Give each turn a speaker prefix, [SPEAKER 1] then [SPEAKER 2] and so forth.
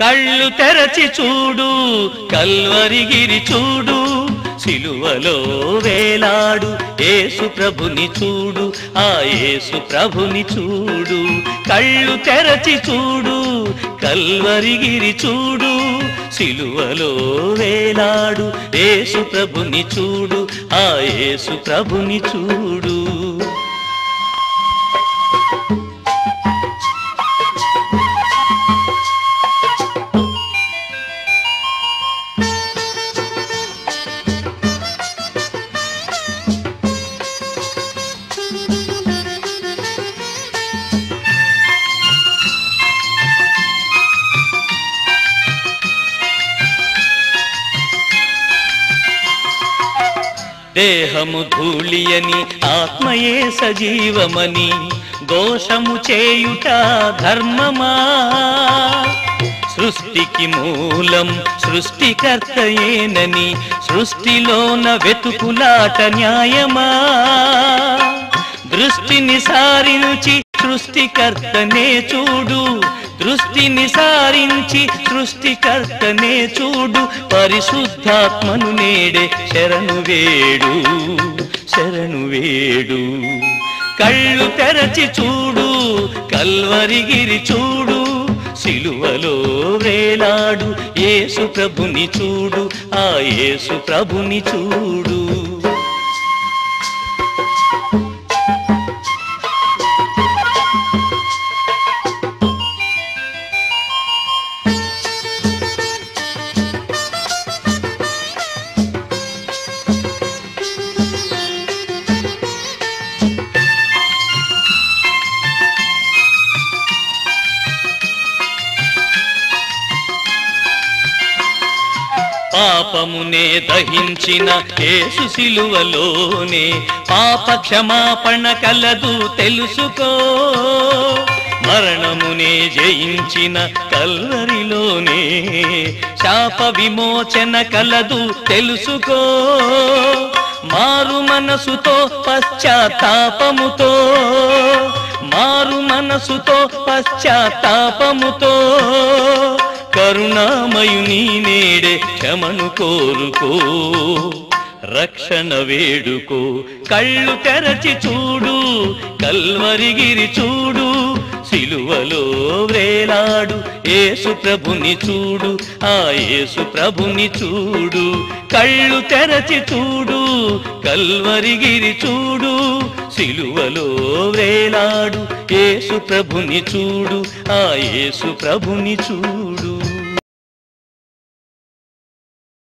[SPEAKER 1] కళ్ళు తెరచి చూడు కల్వరిగిరి చూడు సిలువలో వేలాడు యేసు ప్రభుని చూడు ఆ యేసు ప్రభుని చూడు. కళ్ళు తెరచి చూడు కల్వరిగిరి చూడు సిలువలో వేలాడు యేసు ప్రభుని చూడు ఆ యేసు ప్రభుని చూడు. దేహము ధూళియని ఆత్మయే సజీవమని దోషము చేయుట ధర్మమా? సృష్టికి మూలం సృష్టికర్తయేనని సృష్టిలోన వెతుకులాట న్యాయమా? దృష్టిని సారి నుంచి సృష్టికర్తనే చూడు. దృష్టిని సారించి సృష్టికర్తనే చూడు. పరిశుద్ధాత్మను నేడే శరణు వేడు శరణు వేడు. కళ్ళు తెరచి చూడు కల్వరిగిరి చూడు. సిలువలో వేలాడు యేసు ప్రభుని చూడు. ఆ యేసు ప్రభుని చూడు. పాపమునే దహించిన కేసు సిలువలోనే పాప క్షమాపణ కలదు తెలుసుకో. మరణమునే జయించిన కల్లరిలోనే శాప విమోచన కలదు తెలుసుకో. మారు మనసుతో పశ్చాత్తాపముతో మారు మనసుతో పశ్చాత్తాపముతో కరుణామయుని క్షమను కోరుకో రక్షణ వేడుకో. కళ్ళు తెరచి చూడు కల్వరిగిరి చూడు సిలువలో వేలాడు ఏసు ప్రభుని చూడు ఆ ఏసు ప్రభుని చూడు. కళ్ళు తెరచి చూడు కల్వరిగిరి చూడు సిలువలో వేలాడు ఏసు ప్రభుని చూడు ఆ ఏసు ప్రభుని చూడు.